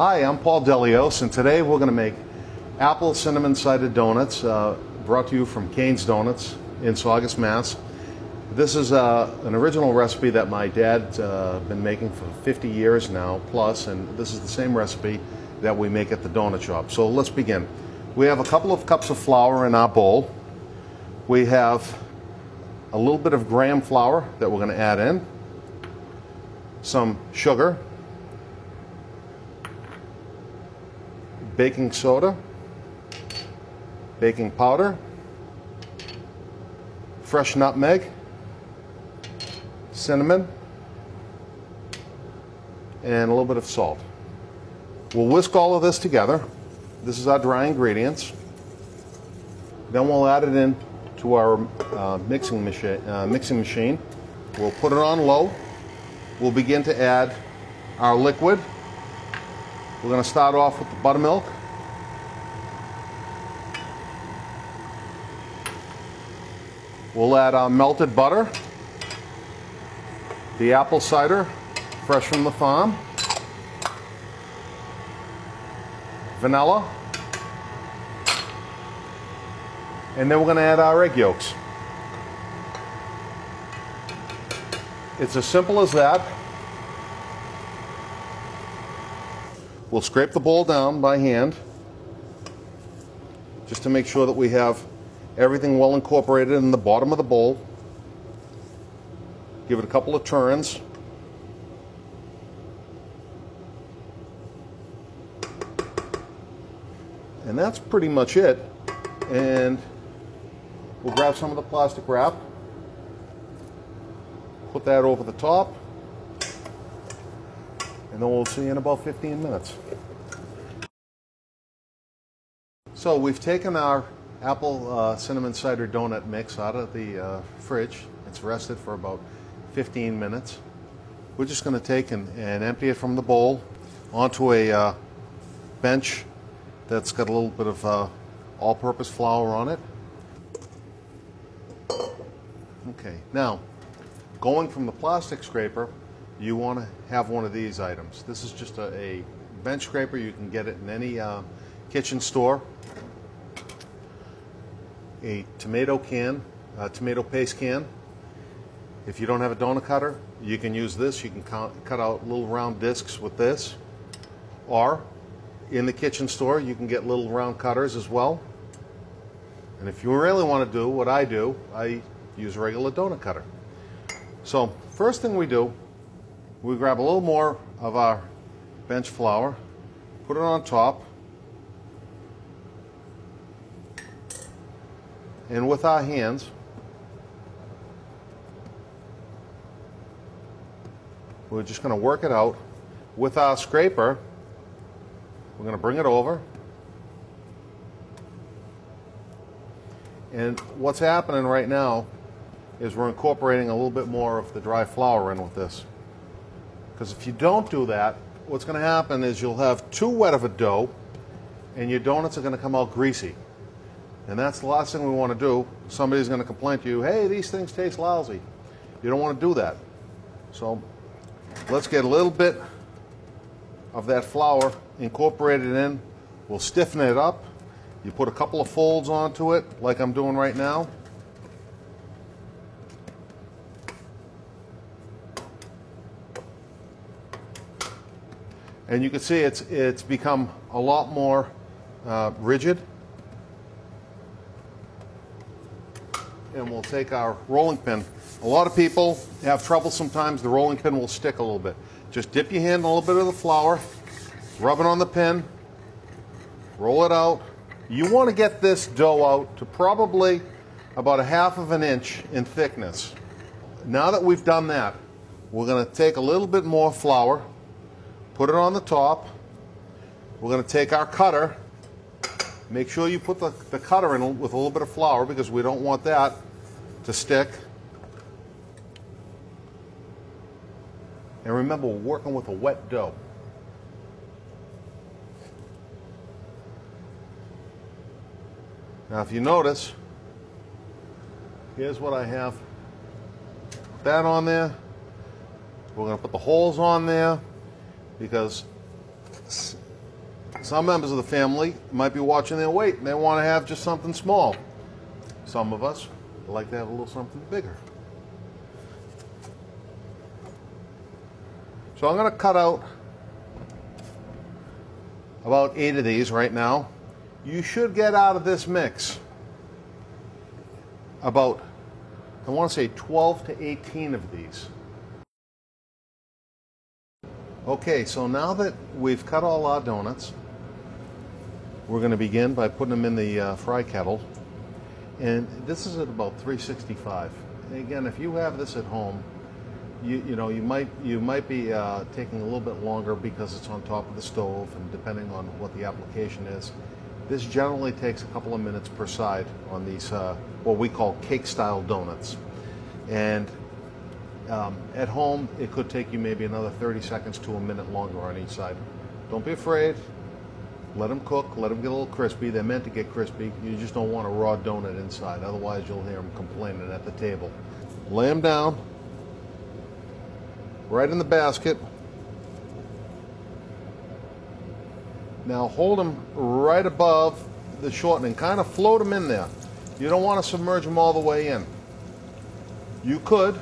Hi, I'm Paul Delios, and today we're going to make apple cinnamon cider donuts uh, brought to you from Kane's Donuts in Saugus, Mass. This is uh, an original recipe that my dad's uh, been making for 50 years now plus, and this is the same recipe that we make at the donut shop. So let's begin. We have a couple of cups of flour in our bowl. We have a little bit of graham flour that we're going to add in, some sugar, baking soda, baking powder, fresh nutmeg, cinnamon, and a little bit of salt. We'll whisk all of this together. This is our dry ingredients. Then we'll add it in to our uh, mixing, machine, uh, mixing machine. We'll put it on low. We'll begin to add our liquid. We're going to start off with the buttermilk. We'll add our melted butter, the apple cider, fresh from the farm, vanilla, and then we're going to add our egg yolks. It's as simple as that. We'll scrape the bowl down by hand just to make sure that we have everything well incorporated in the bottom of the bowl. Give it a couple of turns. And that's pretty much it. And we'll grab some of the plastic wrap, put that over the top, and then we'll see you in about 15 minutes. So we've taken our apple uh, cinnamon cider donut mix out of the uh, fridge. It's rested for about 15 minutes. We're just going to take and, and, empty it from the bowl onto a uh, bench that's got a little bit of uh, all-purpose flour on it. Okay, now going from the plastic scraper, you want to have one of these items. This is just a, a bench scraper. You can get it in any uh, kitchen store a tomato can, a tomato paste can. If you don't have a donut cutter, you can use this. You can cut out little round discs with this. Or in the kitchen store, you can get little round cutters as well. And if you really want to do what I do, I use a regular donut cutter. So first thing we do, we grab a little more of our bench flour, put it on top, and with our hands, we're just going to work it out. With our scraper, we're going to bring it over. And what's happening right now is we're incorporating a little bit more of the dry flour in with this. Because if you don't do that, what's going to happen is you'll have too wet of a dough and your donuts are going to come out greasy. And that's the last thing we want to do. Somebody's going to complain to you, hey, these things taste lousy. You don't want to do that. So let's get a little bit of that flour incorporated in. We'll stiffen it up. You put a couple of folds onto it, like I'm doing right now. And you can see it's, it's become a lot more uh, rigid. and we'll take our rolling pin. A lot of people have trouble sometimes. The rolling pin will stick a little bit. Just dip your hand in a little bit of the flour, rub it on the pin, roll it out. You want to get this dough out to probably about a half of an inch in thickness. Now that we've done that, we're going to take a little bit more flour, put it on the top. We're going to take our cutter Make sure you put the, the cutter in with a little bit of flour because we don't want that to stick. And remember, we're working with a wet dough. Now, if you notice, here's what I have. Put that on there. We're going to put the holes on there because Some members of the family might be watching their weight and they want to have just something small. Some of us like to have a little something bigger. So I'm going to cut out about eight of these right now. You should get out of this mix about, I want to say 12 to 18 of these. Okay, so now that we've cut all our donuts, we're going to begin by putting them in the uh, fry kettle. And this is at about 365. And again, if you have this at home, you, you know you might you might be uh, taking a little bit longer because it's on top of the stove, and depending on what the application is, this generally takes a couple of minutes per side on these uh, what we call cake style donuts. And um, at home, it could take you maybe another 30 seconds to a minute longer on each side. Don't be afraid. Let them cook. Let them get a little crispy. They're meant to get crispy. You just don't want a raw donut inside. Otherwise, you'll hear them complaining at the table. Lay them down right in the basket. Now hold them right above the shortening. Kind of float them in there. You don't want to submerge them all the way in. You could,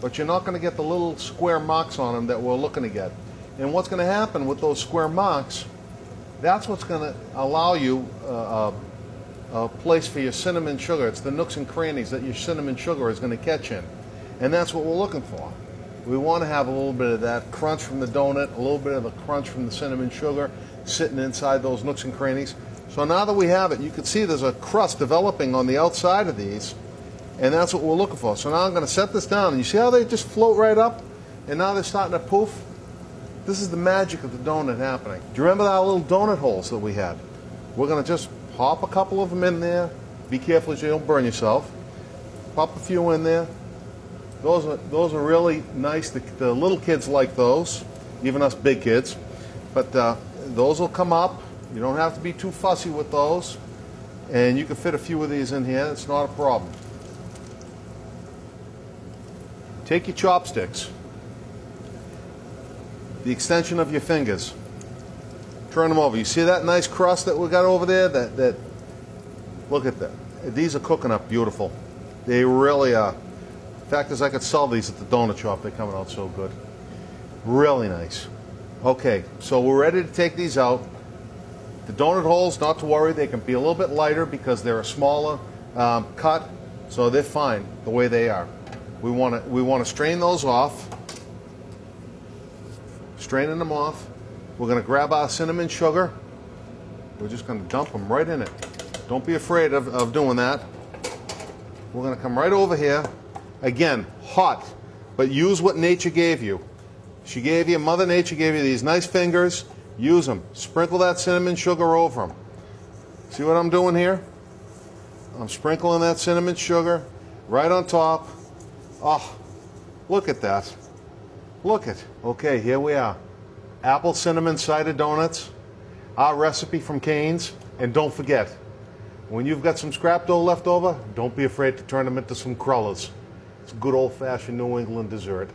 but you're not going to get the little square marks on them that we're looking to get. And what's going to happen with those square marks, that's what's going to allow you uh, a, a place for your cinnamon sugar. It's the nooks and crannies that your cinnamon sugar is going to catch in. And that's what we're looking for. We want to have a little bit of that crunch from the donut, a little bit of the crunch from the cinnamon sugar sitting inside those nooks and crannies. So now that we have it, you can see there's a crust developing on the outside of these, and that's what we're looking for. So now I'm going to set this down, and you see how they just float right up, and now they're starting to poof? This is the magic of the donut happening. Do you remember our little donut holes that we had? We're going to just pop a couple of them in there. Be careful so you don't burn yourself. Pop a few in there. Those are, those are really nice. The, the little kids like those, even us big kids. But uh, those will come up. You don't have to be too fussy with those. And you can fit a few of these in here. It's not a problem. Take your chopsticks, the extension of your fingers, turn them over. You see that nice crust that we got over there? That, that Look at that. These are cooking up beautiful. They really are. Fact is, I could sell these at the donut shop. They're coming out so good. Really nice. Okay, so we're ready to take these out. The donut holes, not to worry, they can be a little bit lighter because they're a smaller um, cut, so they're fine the way they are. We want to we want to strain those off. Straining them off. We're going to grab our cinnamon sugar. We're just going to dump them right in it. Don't be afraid of, of doing that. We're going to come right over here. Again, hot, but use what nature gave you. She gave you, Mother Nature gave you these nice fingers. Use them. Sprinkle that cinnamon sugar over them. See what I'm doing here? I'm sprinkling that cinnamon sugar right on top. Oh, look at that. Look at. Okay, here we are. Apple cinnamon cider donuts. Our recipe from Kane's. And don't forget, when you've got some scrap dough left over, don't be afraid to turn them into some crullers. It's a good old-fashioned New England dessert.